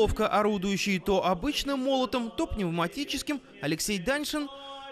ловко орудующий то обычным молотом, то пневматическим, Алексей Даньшин,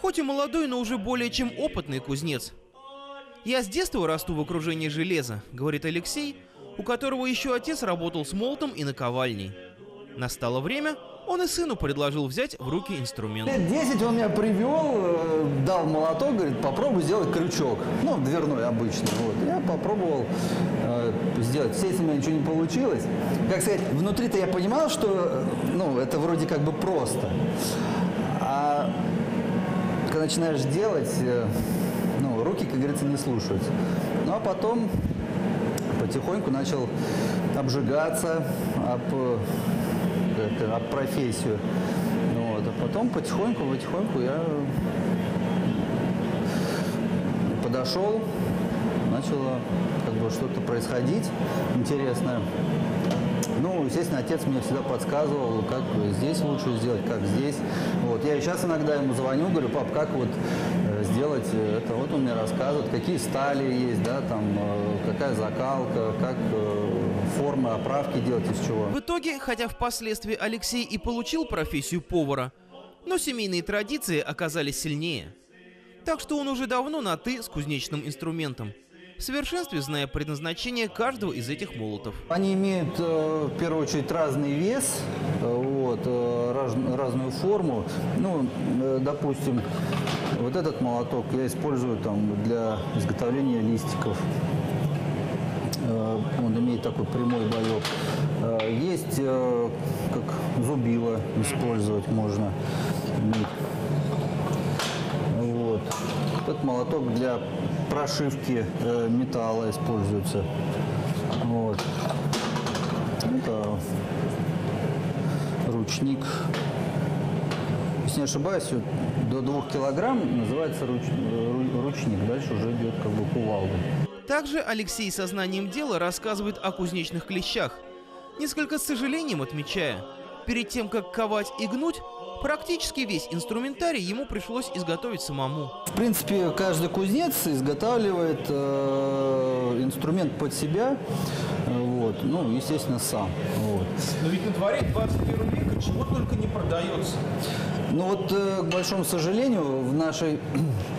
хоть и молодой, но уже более чем опытный кузнец. «Я с детства расту в окружении железа», — говорит Алексей, у которого еще отец работал с молотом и наковальней. Настало время, он и сыну предложил взять в руки инструмент. Лет 10 он меня привел, э, дал молоток, говорит, попробуй сделать крючок. Ну, дверной обычный. Вот. Я попробовал э, сделать. Естественно, у меня ничего не получилось. Как сказать, внутри-то я понимал, что э, ну, это вроде как бы просто. А когда начинаешь делать, э, ну, руки, как говорится, не слушаются. Ну, а потом потихоньку начал обжигаться об, э, это, об профессию. Ну Вот. А потом потихоньку, потихоньку я подошел, начало как бы что-то происходить интересное. Ну, естественно, отец мне всегда подсказывал, как здесь лучше сделать, как здесь. Вот. Я сейчас иногда ему звоню, говорю, пап, как вот э, сделать это? Вот он мне рассказывает, какие стали есть, да, там, э, какая закалка, как э, формы, оправки делать, из чего. В итоге, хотя впоследствии Алексей и получил профессию повара, но семейные традиции оказались сильнее. Так что он уже давно на «ты» с кузнечным инструментом, в совершенстве зная предназначение каждого из этих молотов. Они имеют, э, в первую очередь, разный вес, э, вот, э, раз- разную форму. Ну, допустим, вот этот молоток я использую там для изготовления листиков. Он имеет такой прямой боек. Есть как зубило использовать можно. Вот. Этот молоток для прошивки э, металла используется. Вот. Это ручник. Если не ошибаюсь, до двух килограмм называется руч- э, ру- ручник. Дальше уже идет как бы кувалда. Также Алексей сознанием дела рассказывает о кузнечных клещах, несколько с сожалением отмечая, перед тем, как ковать и гнуть, практически весь инструментарий ему пришлось изготовить самому. В принципе, каждый кузнец изготавливает э, инструмент под себя, э, вот, ну, естественно, сам. Вот. Но ведь на дворе 21 века чего только не продается. Ну вот, э, к большому сожалению, в нашей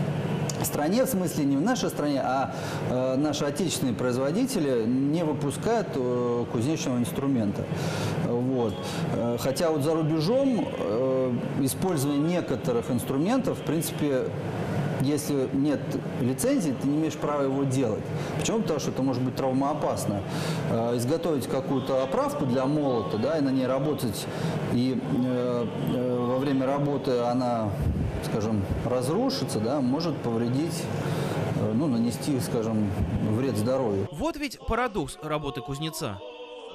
стране, в смысле не в нашей стране, а э, наши отечественные производители не выпускают э, кузнечного инструмента. Вот. Э, Хотя вот за рубежом э, использование некоторых инструментов, в принципе, если нет лицензии, ты не имеешь права его делать. Почему? Потому что это может быть травмоопасно. Э, Изготовить какую-то оправку для молота, да, и на ней работать, и э, э, во время работы она, скажем, разрушится, да, может повредить, э, ну, нанести, скажем, вред здоровью. Вот ведь парадокс работы кузнеца.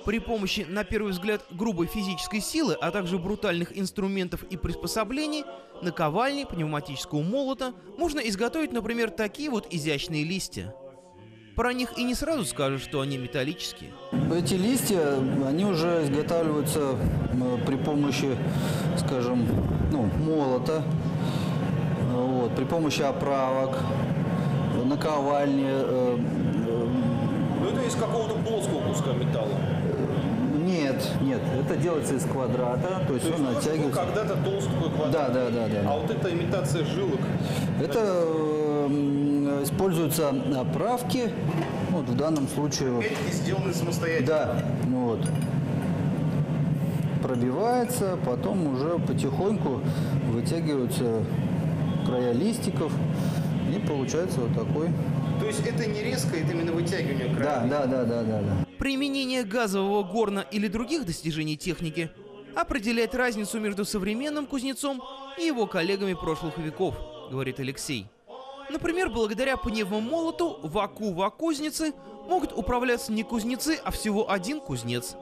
При помощи, на первый взгляд, грубой физической силы, а также брутальных инструментов и приспособлений, наковальни, пневматического молота, можно изготовить, например, такие вот изящные листья. Про них и не сразу скажешь, что они металлические. Эти листья, они уже изготавливаются при помощи, скажем, ну, молота, э, вот, при помощи оправок, наковальни. э, Ну это из какого-то плоского куска металла. Нет, это делается из квадрата, то есть То есть он ну, натягивается. когда-то толстый квадрат. Да, да, да, да. А вот эта имитация жилок. Это э, м, используются оправки, вот в данном случае вот, Эти сделаны самостоятельно. Да, ну вот. Пробивается, потом уже потихоньку вытягиваются края листиков, и получается вот такой. То есть это не резко, это именно вытягивание Да, края. да, да, да, да, да. Применение газового горна или других достижений техники определяет разницу между современным кузнецом и его коллегами прошлых веков, говорит Алексей. Например, благодаря пневмомолоту в Аку кузницы могут управляться не кузнецы, а всего один кузнец.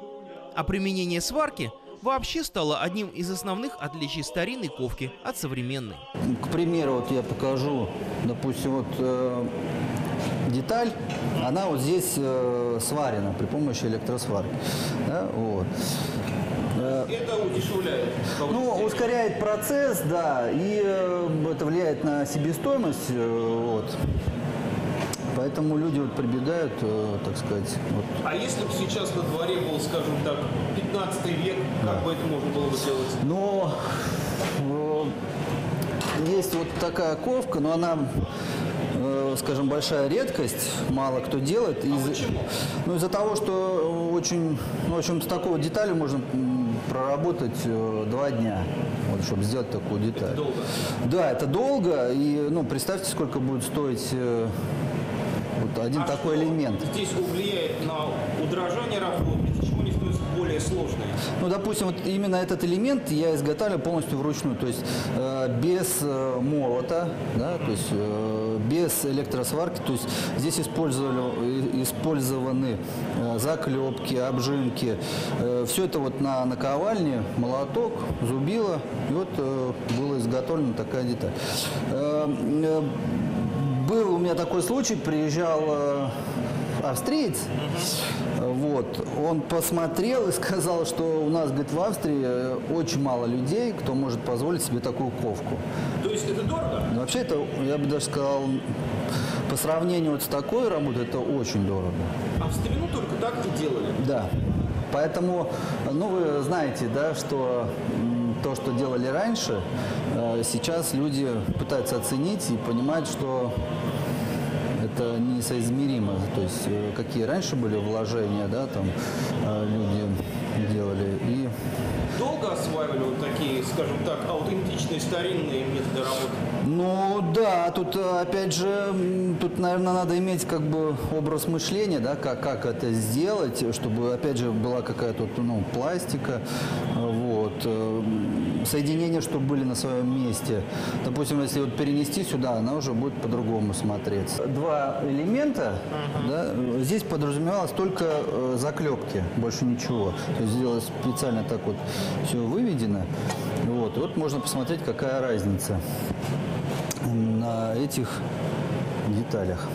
А применение сварки вообще стало одним из основных отличий старинной ковки от современной. К примеру, вот я покажу, допустим, вот э, деталь, она вот здесь э, сварена при помощи электросварки. Да, вот. Э, Это удешевляет. Ну, ускоряет процесс, да, и э, это влияет на себестоимость, э, вот. Поэтому люди вот прибегают, э, так сказать, вот А если бы сейчас на дворе был, скажем так, 15 век, как бы это можно было бы сделать? Но э, есть вот такая ковка, но она, скажем, большая редкость, мало кто делает. Из, почему? Ну, из-за того, что очень, ну, в общем, с такой деталью можно проработать э, два дня, вот, чтобы сделать такую деталь. долго? Да, это долго, и, ну, представьте, сколько будет стоить э, вот один А такой элемент. Здесь влияет на удорожание работы, из-за чего они становятся более сложные. Ну, допустим, вот именно этот элемент я изготавливаю полностью вручную, то есть э, без э, молота, да, то есть э, без электросварки, то есть здесь использовали, э, использованы э, заклепки, обжимки, все это вот на наковальне, молоток, зубило, и вот э, была изготовлена такая деталь. Э, э, был у меня такой случай, приезжал э, австриец, вот, он посмотрел и сказал, что у нас, говорит, в Австрии э, очень мало людей, кто может позволить себе такую ковку. Но вообще это, я бы даже сказал, по сравнению вот с такой работой, это очень дорого. А в старину только так и делали. Да. Поэтому, ну, вы знаете, да, что то, что делали раньше, э, сейчас люди пытаются оценить и понимают, что это несоизмеримо. То есть, э, какие раньше были вложения, да, там э, люди делали. И Долго осваивали вот такие, скажем так, аутентичные старинные методы работы? Ну да, тут э, опять же, тут, наверное, надо иметь как бы образ мышления, да, как, как это сделать, чтобы, опять же, была какая-то ну, пластика, вот, соединения, чтобы были на своем месте. Допустим, если вот перенести сюда, она уже будет по-другому смотреться. Два элемента, да, э, здесь подразумевалось только э, заклепки, больше ничего. То есть сделано специально так вот все выведено. Вот, и вот можно посмотреть, какая разница на этих деталях.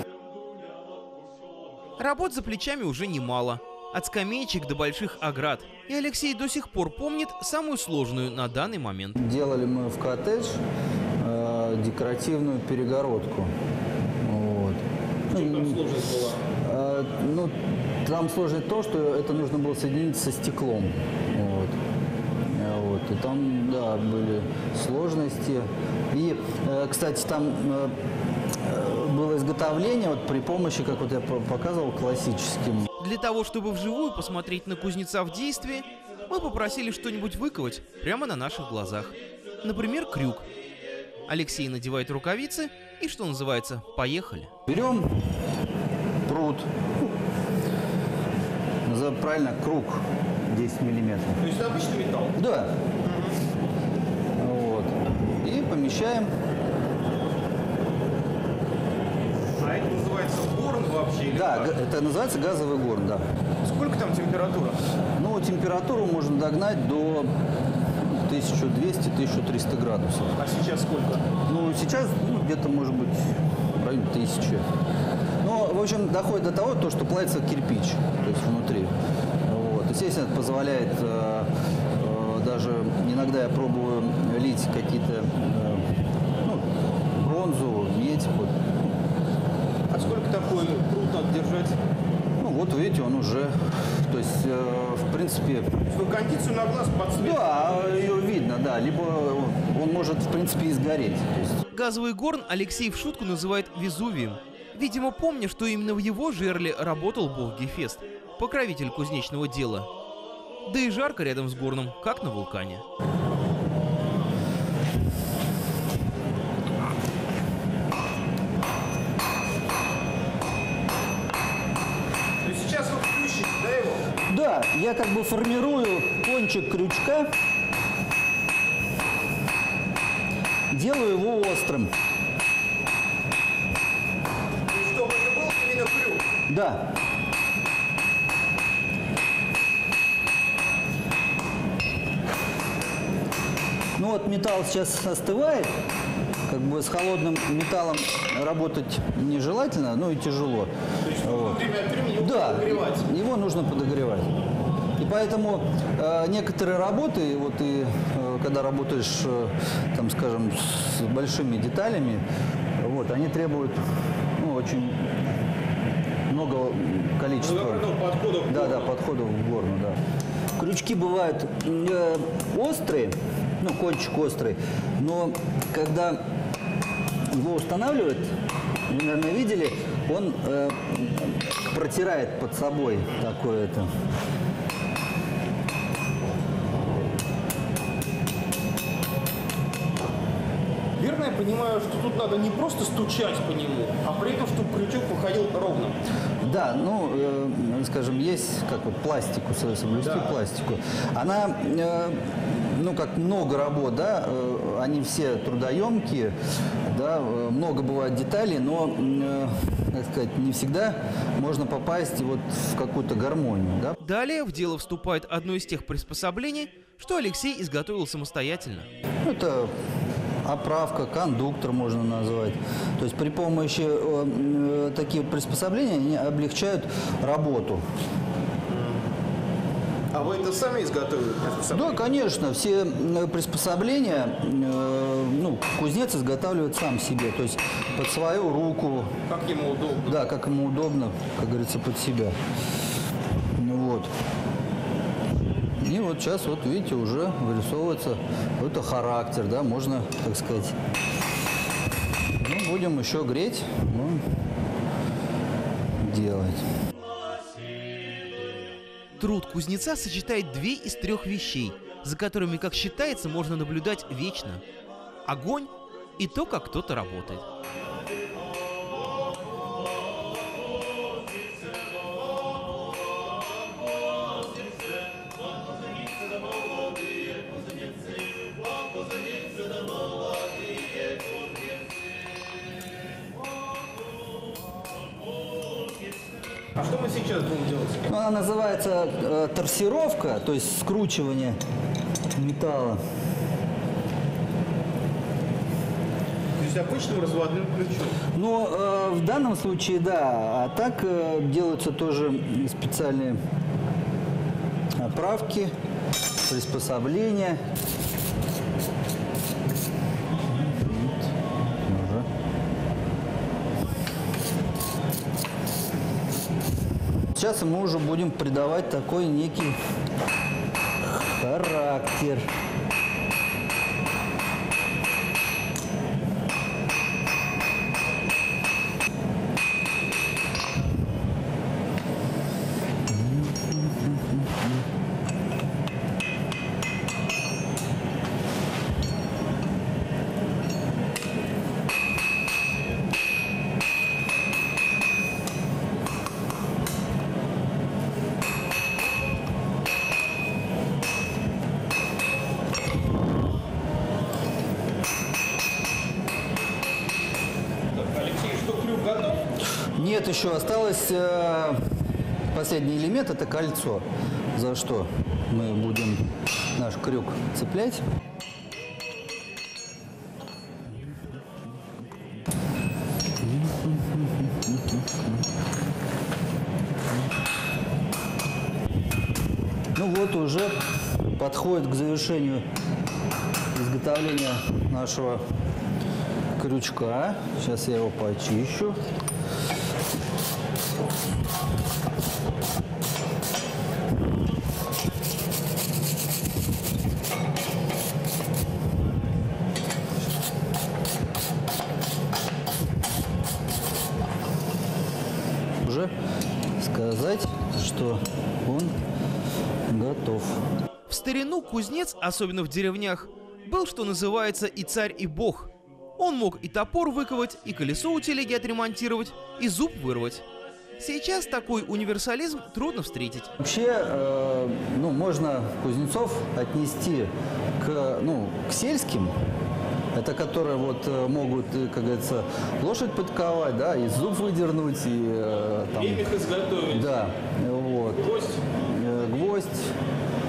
Работ за плечами уже немало. От скамеечек до больших оград. И Алексей до сих пор помнит самую сложную на данный момент. Делали мы в коттедж э, декоративную перегородку. Вот. В чем там сложность была? Э, ну, там сложность то, что это нужно было соединить со стеклом. Вот. Э, вот. И там, да, были сложности. И, э, кстати, там э, э, было изготовление вот при помощи, как вот я по- показывал, классическим Для того, чтобы вживую посмотреть на кузнеца в действии, мы попросили что-нибудь выковать прямо на наших глазах. Например, крюк. Алексей надевает рукавицы и, что называется, поехали. Берем пруд, называю правильно круг 10 миллиметров. То есть это обычный металл. Да. Вот. И помещаем. А это называется горн вообще? Да, как? это называется газовый горн, да. Сколько там температура? Ну, температуру можно догнать до 1200-1300 градусов. А сейчас сколько? Ну, сейчас ну, где-то, может быть, в районе 1000. Но, в общем, доходит до того, то, что плавится кирпич, то есть внутри. Вот. Естественно, это позволяет э, э, даже иногда я пробую лить какие-то э, ну, бронзу, медь. Вот. Сколько такой пруд надо держать? Ну, вот видите, он уже, то есть, э, в принципе, Что кондицию на глаз подсветит? да, ее видно, да, либо он может, в принципе, и сгореть. Есть, Газовый горн Алексей в шутку называет Везувием. Видимо, помня, что именно в его жерле работал бог Гефест, покровитель кузнечного дела. Да и жарко рядом с горном, как на вулкане. Я как бы формирую кончик крючка, делаю его острым. И чтобы это был именно крюк. Да. Ну вот металл сейчас остывает, как бы с холодным металлом работать нежелательно, ну и тяжело. То есть нужно время от времени его Да, подогревать. его нужно подогревать. Поэтому э, некоторые работы, вот и э, когда работаешь, э, там, скажем, с большими деталями, вот, они требуют ну, очень много количества. Ну, подходов. Да, да, подходов в горну, да. Крючки бывают э, острые, ну, кончик острый, но когда его устанавливают, вы, наверное, видели, он э, протирает под собой такое это. Понимаю, что тут надо не просто стучать по нему, а при этом, чтобы крючок выходил ровно. Да, ну, э, скажем, есть как вот пластику, со- соблюсти Да. пластику. Она, э, ну, как много работ, да, э, они все трудоемкие, да, э, много бывает деталей, но, э, как сказать, не всегда можно попасть вот в какую-то гармонию, да. Далее в дело вступает одно из тех приспособлений, что Алексей изготовил самостоятельно. Ну, Это оправка, кондуктор можно назвать. То есть при помощи э, э, таких приспособлений они облегчают работу. А вы это сами изготовили? Да, конечно, все э, приспособления, э, ну, кузнец изготавливает сам себе, то есть под свою руку, Как ему удобно? да, как ему удобно, как говорится, под себя. Ну Вот. Вот сейчас, вот видите, уже вырисовывается какой-то характер, да, можно, так сказать. Ну, будем еще греть, будем делать. Труд кузнеца сочетает две из трех вещей, за которыми, как считается, можно наблюдать вечно. Огонь и то, как кто-то работает. А что мы сейчас будем делать? Ну, она называется э, торсировка, то есть скручивание металла. То есть обычным разводным ключом. Но э, в данном случае, да, а так э, делаются тоже специальные оправки, приспособления. Сейчас мы уже будем придавать такой некий характер. Так, Алексей, что крюк готов? Нет, еще осталось э, последний элемент, это кольцо, за что мы будем наш крюк цеплять. Ну вот уже подходит к завершению изготовления нашего крючка. Сейчас я его почищу. Что он готов. В старину кузнец, особенно в деревнях, был, что называется, и царь, и бог. Он мог и топор выковать, и колесо у телеги отремонтировать, и зуб вырвать. Сейчас такой универсализм трудно встретить. Вообще, э, ну, можно кузнецов отнести к, ну, к сельским, это которые вот э, могут, э, как говорится, лошадь подковать, да, и зуб выдернуть, и э, там, Мебель изготовить. да, вот, Гвоздь. гвоздь.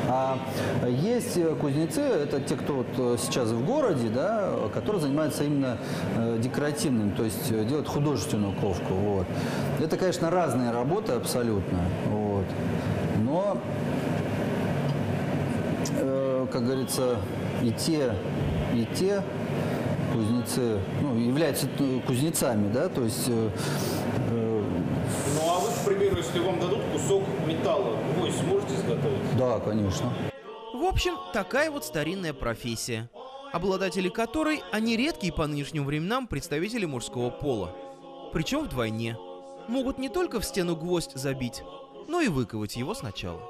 А есть кузнецы, это те, кто вот сейчас в городе, да, которые занимаются именно декоративным, то есть делают художественную ковку. Вот. Это, конечно, разные работы абсолютно. Вот. Но, как говорится, и те, и те кузнецы, ну, являются э, кузнецами, да, то есть э, э, Ну а вы, в если вам дадут кусок металла, вы сможете изготовить? Да, конечно. В общем, такая вот старинная профессия, обладатели которой, они редкие по нынешним временам представители мужского пола. Причем вдвойне. Могут не только в стену гвоздь забить, но и выковать его сначала.